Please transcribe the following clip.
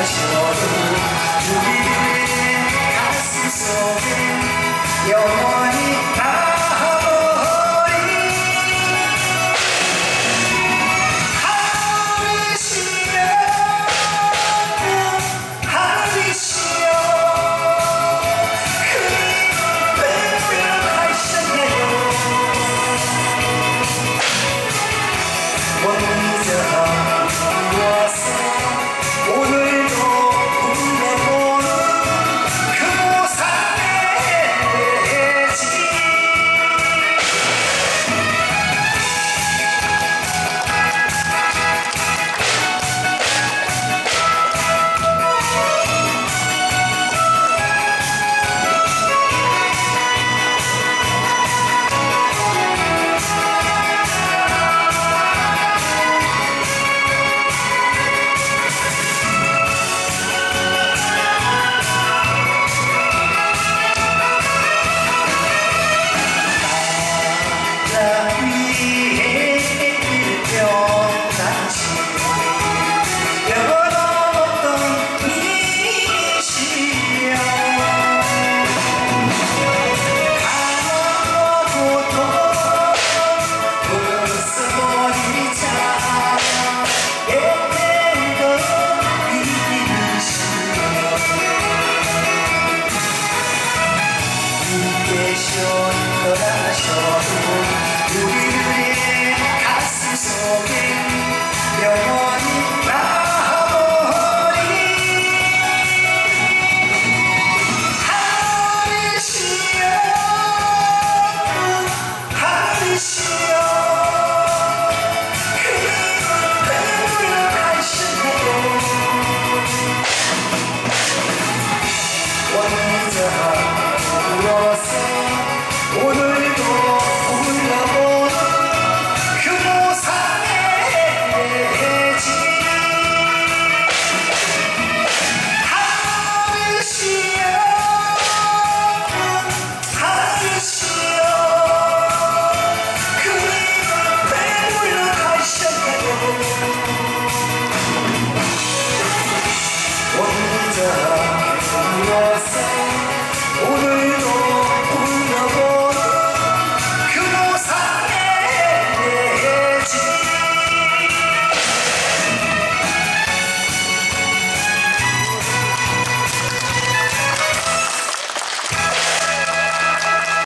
mais forte. 미션 떠나셔도 우리들의 가슴 속에 영원히 나버린 하늘이시여 하늘이시여 원자